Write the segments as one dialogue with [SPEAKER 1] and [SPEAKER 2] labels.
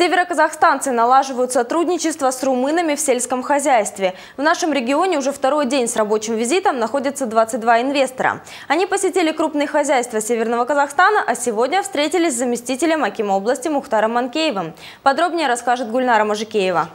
[SPEAKER 1] Североказахстанцы налаживают сотрудничество с румынами в сельском хозяйстве. В нашем регионе уже второй день с рабочим визитом находятся 22 инвестора. Они посетили крупные хозяйства Северного Казахстана, а сегодня встретились с заместителем Акима области Мухтаром Манкеевым. Подробнее расскажет Гульнара Мажикеева.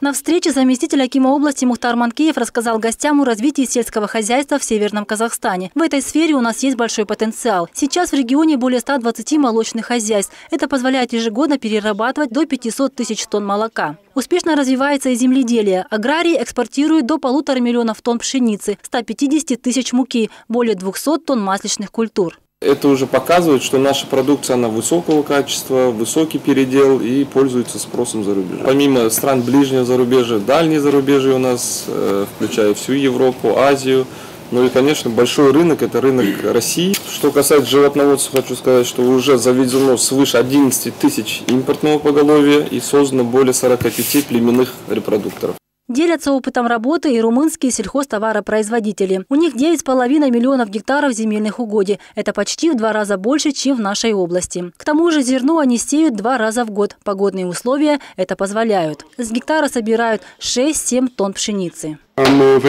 [SPEAKER 2] На встрече заместитель Акима области Мухтар Манкеев рассказал гостям о развитии сельского хозяйства в Северном Казахстане. В этой сфере у нас есть большой потенциал. Сейчас в регионе более 120 молочных хозяйств. Это позволяет ежегодно перерабатывать до 500 тысяч тонн молока. Успешно развивается и земледелие. Аграрии экспортируют до полутора миллионов тонн пшеницы, 150 тысяч муки, более 200 тонн масличных культур.
[SPEAKER 3] Это уже показывает, что наша продукция она высокого качества, высокий передел и пользуется спросом за рубежом. Помимо стран ближнего зарубежья, дальние зарубежья у нас, э, включая всю Европу, Азию, ну и, конечно, большой рынок – это рынок России. Что касается животноводства, хочу сказать, что уже заведено свыше 11 тысяч импортного поголовья и создано более 45 племенных репродукторов.
[SPEAKER 2] Делятся опытом работы и румынские сельхозтоваропроизводители. У них 9,5 миллионов гектаров земельных угодий. Это почти в два раза больше, чем в нашей области. К тому же зерно они сеют два раза в год. Погодные условия это позволяют. С гектара собирают 6-7 тонн пшеницы.
[SPEAKER 4] Мы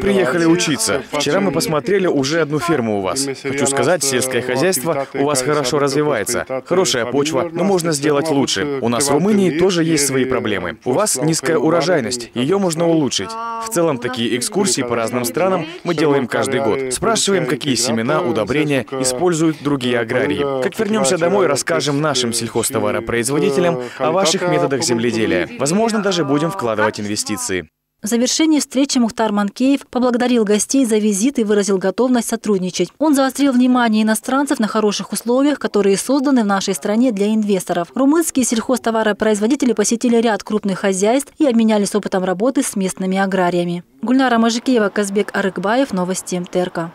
[SPEAKER 5] приехали учиться. Вчера мы посмотрели уже одну ферму у вас. Хочу сказать, сельское хозяйство у вас хорошо развивается. Хорошая почва, но можно сделать лучше. У нас в Румынии тоже есть свои проблемы. У вас низкая урожайность, ее можно улучшить. В целом, такие экскурсии по разным странам мы делаем каждый год. Спрашиваем, какие семена, удобрения используют другие аграрии. Как вернемся домой, расскажем нашим сельхозтоваропроизводителям о ваших методах земледелия. Возможно, даже будем вкладывать инвестиции.
[SPEAKER 2] В завершении встречи Мухтар Манкеев поблагодарил гостей за визит и выразил готовность сотрудничать. Он заострил внимание иностранцев на хороших условиях, которые созданы в нашей стране для инвесторов. Румынские сельхозтоваропроизводители посетили ряд крупных хозяйств и обменялись опытом работы с местными аграриями. Гульнара Мажикеева, Казбек Арыкбаев, Новости ТРК.